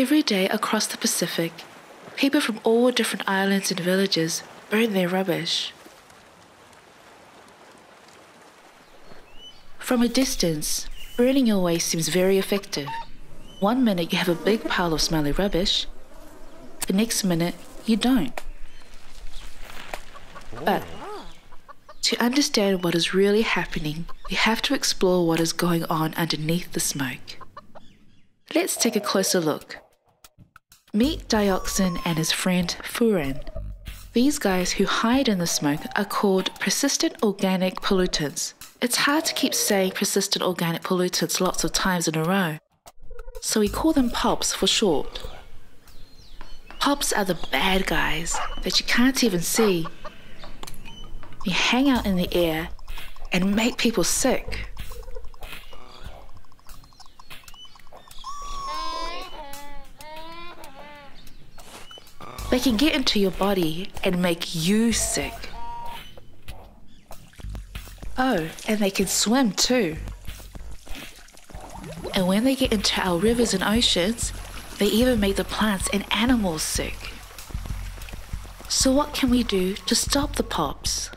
Every day across the Pacific, people from all different islands and villages burn their rubbish. From a distance, burning your waste seems very effective. One minute you have a big pile of smelly rubbish, the next minute you don't. But to understand what is really happening, we have to explore what is going on underneath the smoke. Let's take a closer look. Meet Dioxin and his friend Furan. These guys who hide in the smoke are called persistent organic pollutants. It's hard to keep saying persistent organic pollutants lots of times in a row, so we call them POPs for short. POPs are the bad guys that you can't even see. They hang out in the air and make people sick. They can get into your body and make you sick. Oh, and they can swim too. And when they get into our rivers and oceans, they even make the plants and animals sick. So, what can we do to stop the pops?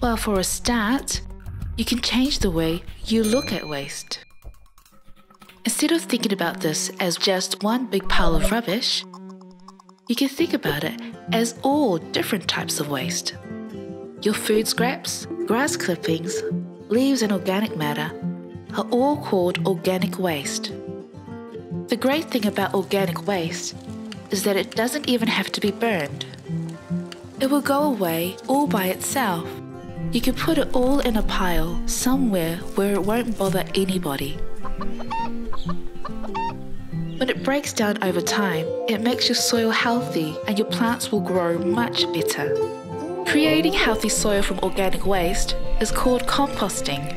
Well, for a start, you can change the way you look at waste. Instead of thinking about this as just one big pile of rubbish, you can think about it as all different types of waste. Your food scraps, grass clippings, leaves, and organic matter are all called organic waste. The great thing about organic waste is that it doesn't even have to be burned. It will go away all by itself. You can put it all in a pile somewhere where it won't bother anybody. When it breaks down over time, it makes your soil healthy and your plants will grow much better. Creating healthy soil from organic waste is called composting.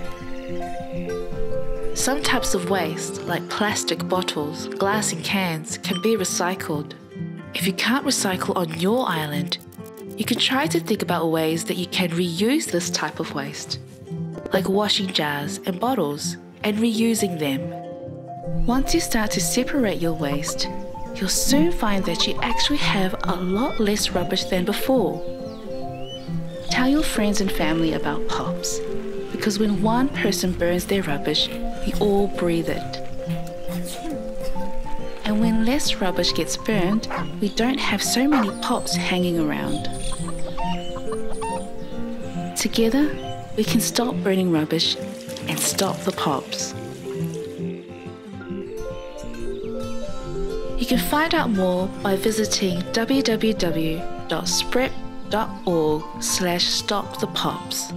Some types of waste, like plastic bottles, glass, and cans, can be recycled. If you can't recycle on your island, you can try to think about ways that you can reuse this type of waste, like washing jars and bottles and reusing them. Once you start to separate your waste, you'll soon find that you actually have a lot less rubbish than before. Tell your friends and family about POPs, because when one person burns their rubbish, we all breathe it. And when less rubbish gets burned, we don't have so many POPs hanging around. Together, we can stop burning rubbish and stop the POPs. You can find out more by visiting www.sprep.org slash stop the pops.